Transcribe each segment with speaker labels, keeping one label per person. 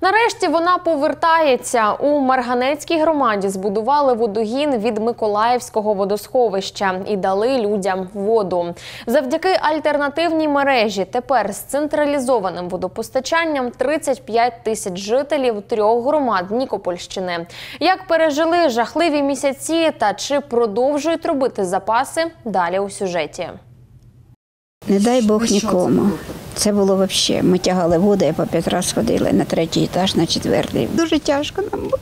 Speaker 1: Нарешті вона повертається. У Марганецькій громаді збудували водогін від Миколаївського водосховища і дали людям воду. Завдяки альтернативній мережі тепер з централізованим водопостачанням 35 тисяч жителів трьох громад Нікопольщини. Як пережили жахливі місяці та чи продовжують робити запаси? Далі у сюжеті.
Speaker 2: Не дай Бог нікому. Це було взагалі. Ми тягали воду, я по п'ять разів ходила на третій етаж, на четвертий. Дуже тяжко нам було.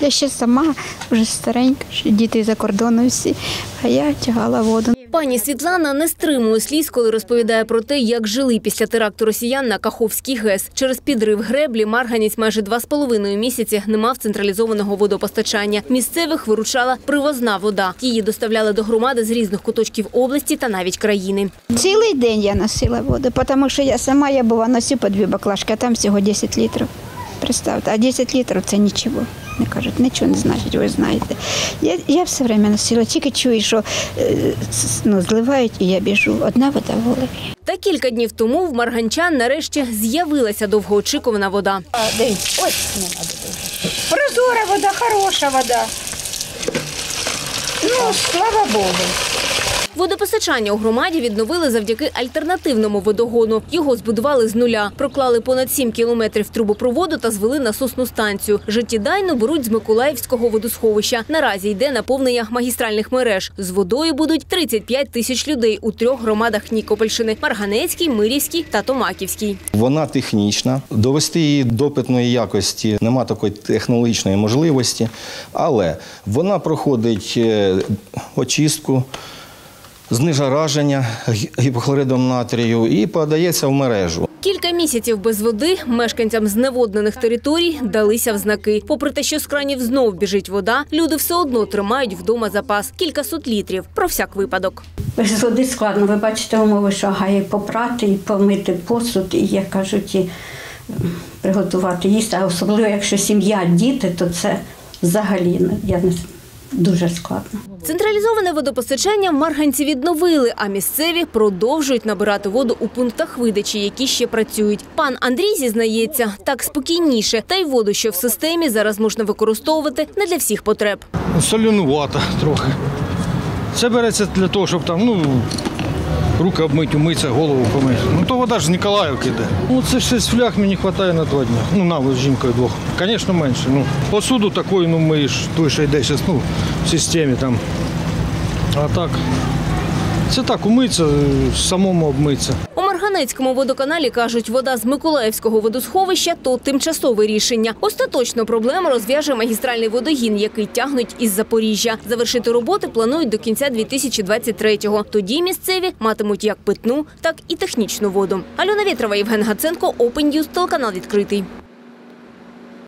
Speaker 2: Я ще сама, вже старенька, діти за кордоном всі, а я тягала воду.
Speaker 3: Пані Світлана не стримує сліз, коли розповідає про те, як жили після теракту росіян на Каховський ГЕС. Через підрив греблі Марганець майже два з половиною місяці не мав централізованого водопостачання. Місцевих виручала привозна вода. Її доставляли до громади з різних куточків області та навіть країни.
Speaker 2: Цілий день я носила воду, тому що я сама я була носю по дві баклажки, а там всього 10 літрів. Представте, а 10 літрів це нічого. Не кажуть, нічого не значить, ви знаєте. Я, я все время носила, тільки чую, що е, ну, зливають, і я біжу. Одна вода в голові.
Speaker 3: Та кілька днів тому в Марганчан нарешті з'явилася довгоочікувана вода.
Speaker 2: Дивіться, ось не треба дуже. Прозора вода, хороша вода. Ну, слава Богу.
Speaker 3: Водопостачання у громаді відновили завдяки альтернативному водогону. Його збудували з нуля, проклали понад 7 кілометрів трубопроводу та звели насосну станцію. Життєдайно беруть з Миколаївського водосховища. Наразі йде наповнення магістральних мереж. З водою будуть 35 тисяч людей у трьох громадах Нікопольщини – Марганецькій, Мирівській та Томаківській.
Speaker 4: Вона технічна. Довести її до питної якості нема такої технологічної можливості, але вона проходить е, очистку, знижараження гі- гіпохлоридом натрію і подається в мережу.
Speaker 3: Кілька місяців без води мешканцям зневоднених територій далися в знаки. Попри те, що з кранів знов біжить вода, люди все одно тримають вдома запас кількасот літрів про всяк випадок.
Speaker 5: Без води складно. Ви бачите умови, що гає попрати, і помити посуд, і, як кажуть, і приготувати їсти. А особливо, якщо сім'я, діти, то це взагалі ну, я не дуже складно.
Speaker 3: Централізоване водопостачання в Марганці відновили, а місцеві продовжують набирати воду у пунктах видачі, які ще працюють. Пан Андрій зізнається, так спокійніше, та й воду, що в системі зараз можна використовувати не для всіх потреб.
Speaker 6: Солюнувата трохи. Це береться для того, щоб там, ну, руки обмить, умитися, голову помити. Ну то вода ж з Ніколаївки йде. Ну це шість фляг мені вистачає на два дні. Ну, на з жінкою двох. Звісно, менше. Ну, посуду такою, ну, миєш, той, що йде зараз, ну, в системі там. А так. Це так, умитися, самому обмитися.
Speaker 3: У водоканалі кажуть, вода з Миколаївського водосховища то тимчасове рішення. Остаточно проблему розв'яже магістральний водогін, який тягнуть із Запоріжжя. Завершити роботи планують до кінця 2023-го. Тоді місцеві матимуть як питну, так і технічну воду. Альона Вєтрова, Євген Гаценко, Open News, телеканал відкритий.